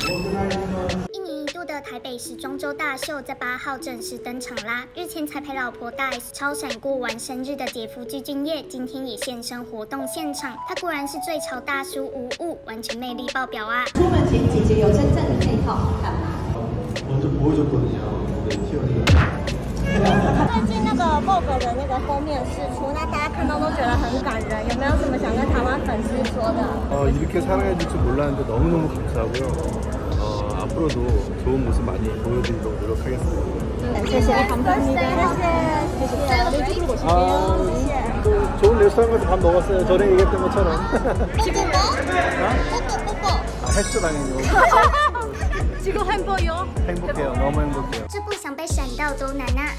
一年一度的台北时装周大秀在八号正式登场啦！日前才陪老婆大 S 超闪过完生日的姐夫具俊晔，今天也现身活动现场。他果然是最潮大叔无误，完全魅力爆表啊！出门前姐姐有真正的那一套好看吗？我就不会。最近那个 Vogue 的那个封面释出，那大家看到都觉得很感人，有没有什么想跟台湾粉丝说的？ 어이렇게사랑해줄줄몰랐는데너무너무감사하고요어앞으로도좋은모습많이보여드리도록노력하겠습니다谢谢，감사합니다谢谢，谢谢，谢谢，谢谢。 또 좋은 레스토랑 가서 밥 먹었어요. 전에 얘기했던 것처럼. 지금 뭐? 뽀뽀 뽀뽀. 아, 했죠 당연히. 지금 행복해요? 행복해요. 너무 행복해요. 这不想被闪到都难啊！